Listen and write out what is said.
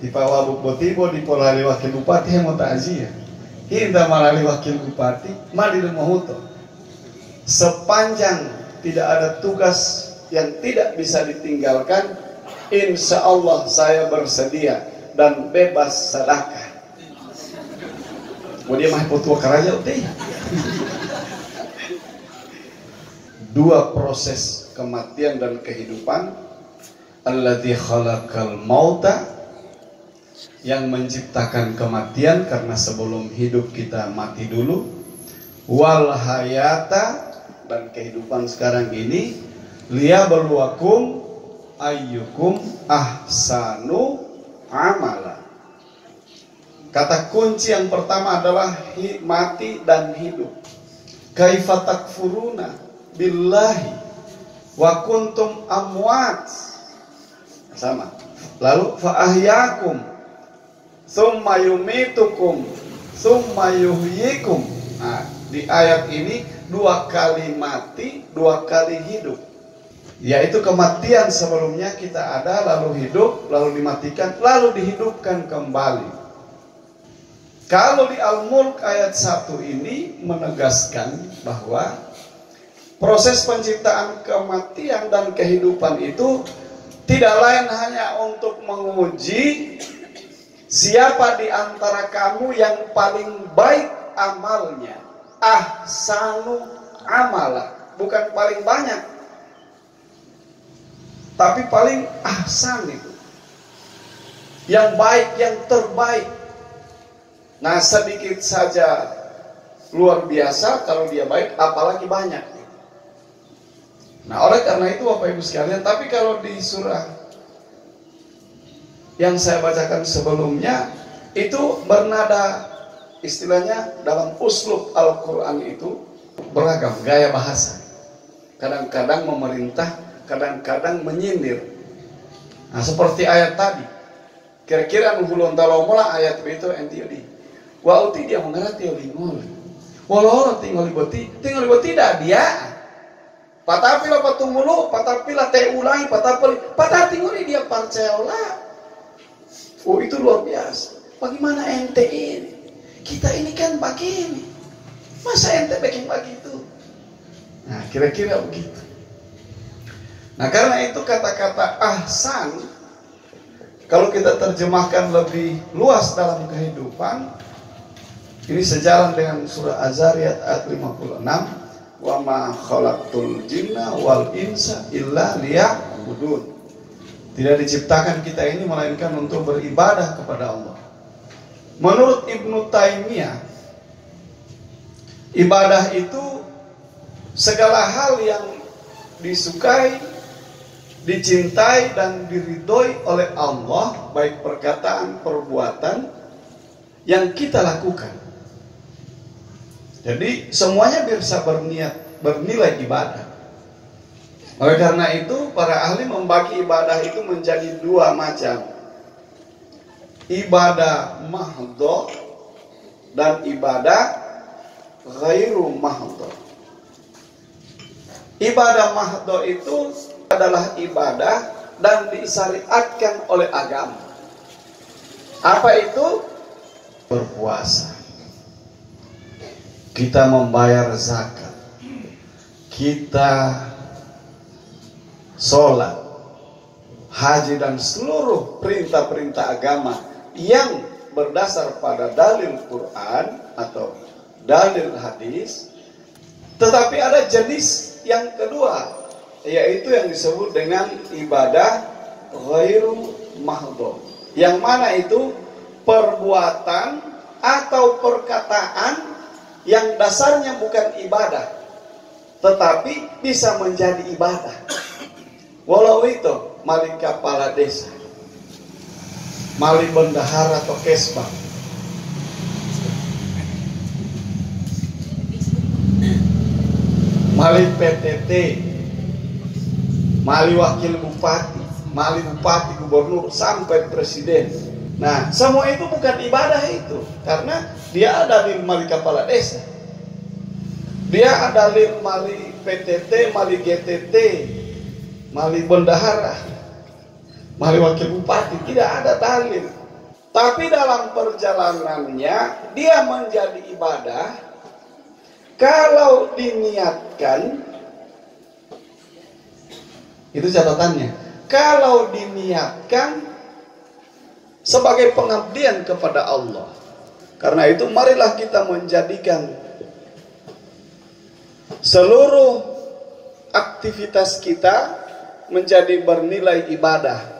di Pawabuk Botibo di Polari Wakil Bupati yang mau takziah. Hinda malali Wakil Bupati, mali Mahuto. Sepanjang tidak ada tugas yang tidak bisa ditinggalkan, insya Allah saya bersedia dan bebas sedekah. Mau dia mah potua karaja uti. Dua proses kematian dan kehidupan alladzi khalaqal mauta yang menciptakan kematian karena sebelum hidup kita mati dulu. Wal hayata dan kehidupan sekarang ini liyabluwakum ayyukum ahsanu amala. Kata kunci yang pertama adalah mati dan hidup. Kaifa takfuruna billahi wa kuntum amwat. Sama. Lalu fa ahyakum summa yumitukum summa yuhyikum nah di ayat ini dua kali mati dua kali hidup. Yaitu kematian sebelumnya kita ada lalu hidup lalu dimatikan lalu dihidupkan kembali. Kalau di Al-Mulk ayat 1 ini menegaskan bahwa proses penciptaan kematian dan kehidupan itu tidak lain hanya untuk menguji siapa di antara kamu yang paling baik amalnya. Ahsanu amala, bukan paling banyak. Tapi paling ahsan itu. Yang baik, yang terbaik. Nah, sedikit saja luar biasa kalau dia baik, apalagi banyak. Nah, oleh karena itu Bapak Ibu sekalian, tapi kalau di surah yang saya bacakan sebelumnya itu bernada istilahnya dalam uslub Al-Qur'an itu beragam gaya bahasa. Kadang-kadang memerintah, kadang-kadang menyindir. Nah, seperti ayat tadi. Kira-kira nuhulun mula ayat itu enti di. Wa uti dia mengerti olingol. Walau tinggal boti, tinggal boti tidak dia Patapila patungulu, patapila teh ulangi, patapila patatinguli dia parceola. Oh itu luar biasa. Bagaimana ente ini? Kita ini kan begini. Masa ente bikin begitu? Nah kira-kira begitu. Nah karena itu kata-kata ahsan kalau kita terjemahkan lebih luas dalam kehidupan ini sejalan dengan surah Az-Zariyat ayat 56 wa ma khalaqtul jinna wal insa illa liya'budun. Tidak diciptakan kita ini melainkan untuk beribadah kepada Allah. Menurut Ibnu Taimiyah, ibadah itu segala hal yang disukai, dicintai dan diridhoi oleh Allah, baik perkataan, perbuatan yang kita lakukan. Jadi semuanya bisa berniat bernilai ibadah. Oleh karena itu para ahli membagi ibadah itu menjadi dua macam. Ibadah mahdoh dan ibadah ghairu mahdoh. Ibadah mahdoh itu adalah ibadah dan disyariatkan oleh agama. Apa itu? Berpuasa kita membayar zakat, kita sholat, haji dan seluruh perintah-perintah agama yang berdasar pada dalil Quran atau dalil hadis, tetapi ada jenis yang kedua, yaitu yang disebut dengan ibadah ghairu mahdhur. Yang mana itu? Perbuatan atau perkataan yang dasarnya bukan ibadah tetapi bisa menjadi ibadah walau itu malik kepala desa. Malik bendahara atau kesbah. Malik PTT malik wakil bupati. Malik bupati gubernur sampai presiden. Nah semua itu bukan ibadah itu. Karena dia ada di mali kepala desa. Dia ada di mali PTT, mali GTT, mali bendahara, mali wakil bupati. Tidak ada dalil. Tapi dalam perjalanannya dia menjadi ibadah kalau diniatkan itu catatannya. Kalau diniatkan sebagai pengabdian kepada Allah. Karena itu marilah kita menjadikan seluruh aktivitas kita menjadi bernilai ibadah